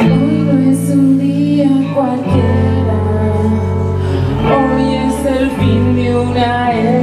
Hoy no es un día cualquiera. Hoy es el fin de una era.